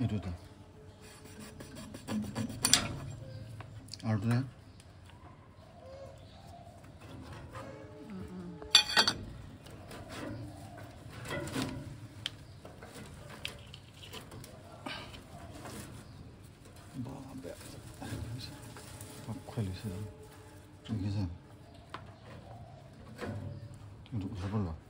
이러다 알도네 음, 음. 뭐, 뭐, 뭐, 좀 계산. 이거 누구 사볼라?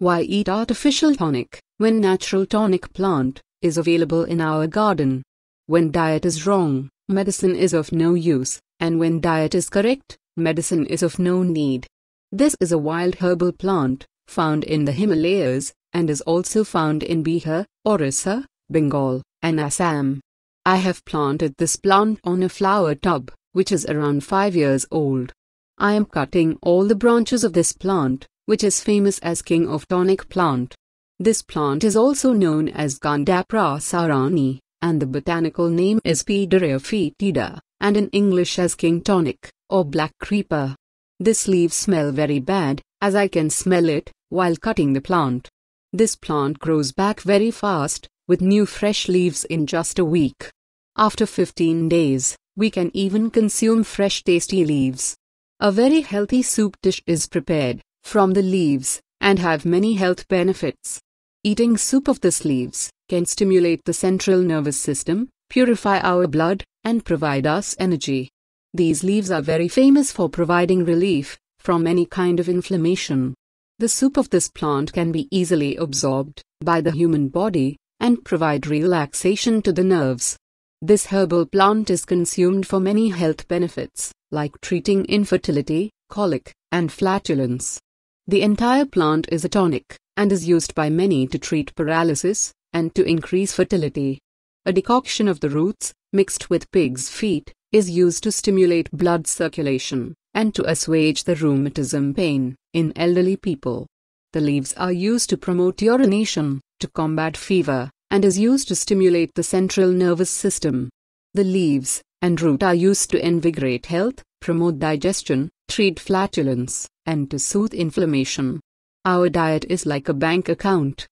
Why eat artificial tonic when natural tonic plant is available in our garden? When diet is wrong, medicine is of no use, and when diet is correct, medicine is of no need. This is a wild herbal plant found in the Himalayas and is also found in Bihar, Orissa, Bengal, and Assam. I have planted this plant on a flower tub, which is around 5 years old. I am cutting all the branches of this plant, which is famous as king of tonic plant. This plant is also known as Gandhaprasarani, and the botanical name is Paederia foetida, and in English as king tonic, or black creeper. This leaves smell very bad, as I can smell it, while cutting the plant. This plant grows back very fast, with new fresh leaves in just a week. After 15 days, we can even consume fresh tasty leaves. A very healthy soup dish is prepared from the leaves and have many health benefits. Eating soup of these leaves can stimulate the central nervous system, purify our blood, and provide us energy. These leaves are very famous for providing relief from any kind of inflammation. The soup of this plant can be easily absorbed by the human body and provide relaxation to the nerves. This herbal plant is consumed for many health benefits, like treating infertility, colic, and flatulence. The entire plant is a tonic and is used by many to treat paralysis and to increase fertility. A decoction of the roots, mixed with pig's feet, is used to stimulate blood circulation and to assuage the rheumatism pain in elderly people. The leaves are used to promote urination, to combat fever, and is used to stimulate the central nervous system. The leaves and root are used to invigorate health, promote digestion, treat flatulence, and to soothe inflammation. Our diet is like a bank account.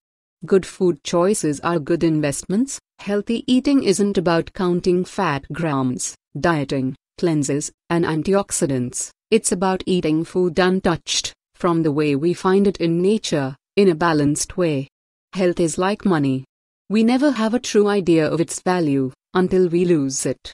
Good food choices are good investments. Healthy eating isn't about counting fat grams, dieting, cleanses, and antioxidants. It's about eating food untouched, from the way we find it in nature, in a balanced way. Health is like money. We never have a true idea of its value until we lose it.